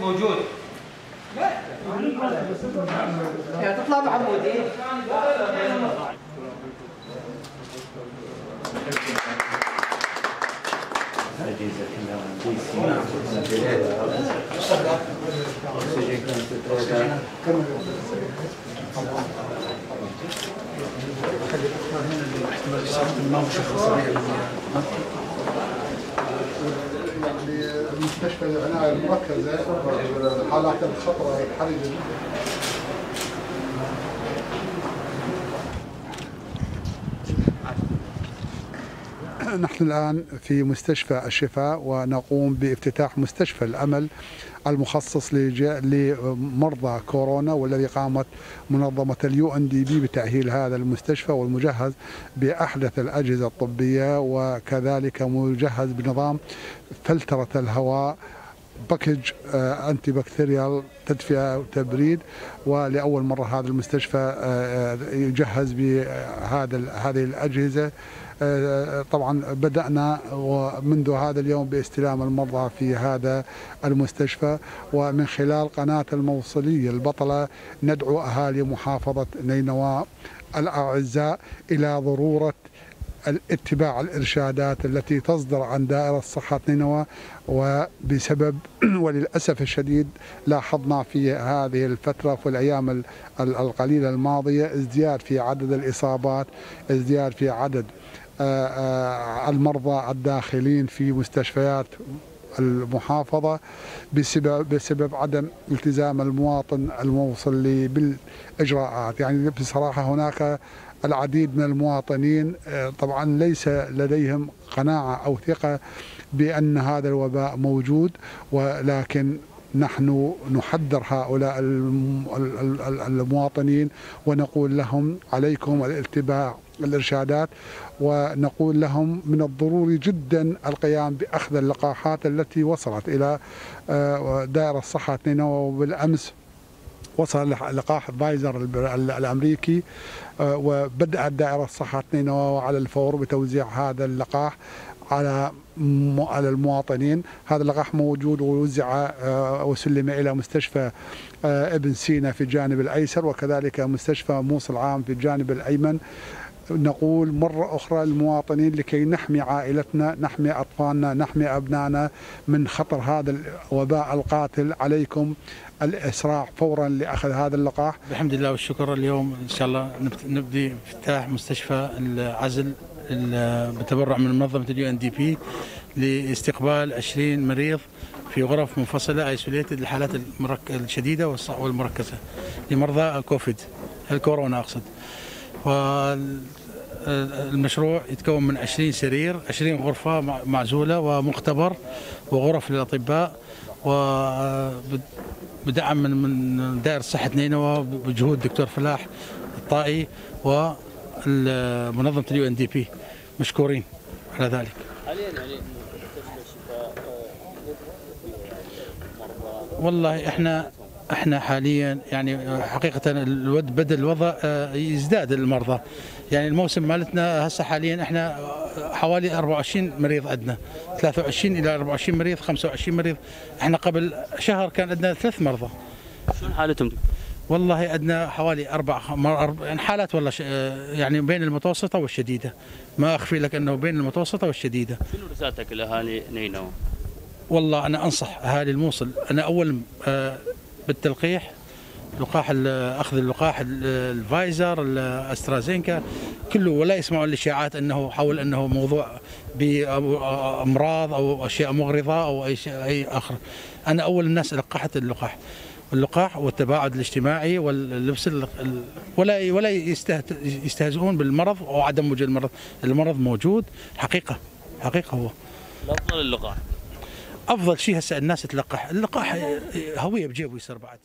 موجود. يا تطلع أجهزة أكسجين كونسنتريتر المستشفى العناية المركزة الحالات الخطرة الحرجة جدا نحن الآن في مستشفى الشفاء ونقوم بافتتاح مستشفى الأمل المخصص لمرضى كورونا والذي قامت منظمة اليو ان دي بي بتأهيل هذا المستشفى والمجهز بأحدث الأجهزة الطبية وكذلك مجهز بنظام فلترة الهواء package anti-bacterial تدفئة وتبريد ولأول مرة هذا المستشفى آه، آه، يجهز بهذا هذه الأجهزة طبعا بدأنا منذ هذا اليوم باستلام المرضى في هذا المستشفى ومن خلال قناة الموصليه البطلة ندعو أهالي محافظة نينوى الأعزاء إلى ضرورة الاتباع الإرشادات التي تصدر عن دائرة صحة نينوى وبسبب وللأسف الشديد لاحظنا في هذه الفترة في الأيام ال- ال- القليلة الماضية ازدياد في عدد الإصابات ازدياد في عدد المرضى الداخلين في مستشفيات المحافظة بسبب, بسبب عدم التزام المواطن الموصل بالإجراءات. يعني بصراحة هناك العديد من المواطنين آه، طبعا ليس لديهم قناعة أو ثقة بأن هذا الوباء موجود ولكن نحن نحذر هؤلاء الم- ال- ال- ال- المواطنين ونقول لهم عليكم الاتباع. الارشادات ونقول لهم من الضروري جدا القيام بأخذ اللقاحات التي وصلت إلى آه، دائرة صحه نينوى وبالامس وصل لقاح فايزر الأمريكي آه، وبدأت دائرة صحه نينوى على الفور بتوزيع هذا اللقاح على على المواطنين. هذا اللقاح موجود ووزع آه، وسلم إلى مستشفى ابن سينا في الجانب الأيسر وكذلك مستشفى موصل عام في الجانب الأيمن. نقول مرة أخرى للمواطنين لكي نحمي عائلتنا نحمي أطفالنا نحمي أبنائنا من خطر هذا الوباء القاتل. عليكم الإسراع فورا لأخذ هذا اللقاح. الحمد لله والشكر اليوم. إن شاء الله نبدي افتتاح مستشفى العزل ال- بتبرع من منظمة ال UNDP لاستقبال 20 مريض في غرف منفصلة isolated للحالات والص- والمركزة لمرضى كوفيد الكورونا أقصد. والمشروع يتكون من 20 سرير 20 غرفة مع- معزولة ومختبر وغرف للأطباء و بدعم من دائرة صحة نينوى بجهود دكتور فلاح الطائي ومنظمة اليو ان دي بي مشكورين على ذلك. والله إحنا إحنا حاليا يعني حقيقة الود بدا الوضع آه، يزداد المرضى. يعني الموسم مالتنا هسه حاليا إحنا حوالي 24 مريض عندنا. 23 إلى 24 مريض 25 مريض. إحنا قبل شهر كان عندنا ثلاث مرضى. شلون حالتهم؟ والله عندنا حوالي أربع يعني حالات والله ش... يعني بين المتوسطة والشديدة. ما أخفي لك أنه بين المتوسطة والشديدة. شنو رسالتك لأهالي نينوى؟ والله أنا أنصح أهالي الموصل. أنا أول آه، بالتلقيح لقاح أخذ اللقاح ال- الفايزر الأسترازينكا كله ولا يسمعون الإشاعات إنه حول إنه موضوع بأمراض أو أشياء مغرضة أو أي شيء أي آخر. أنا أول الناس لقحت اللقاح. اللقاح والتباعد الاجتماعي واللبس ال- ولا ولا يستهزئون بالمرض أو عدم وجود المرض. المرض موجود حقيقة حقيقة هو. الأفضل اللقاح. أفضل شيء هسه الناس تلقح. اللقاح هوية بجيبه يصير بعد.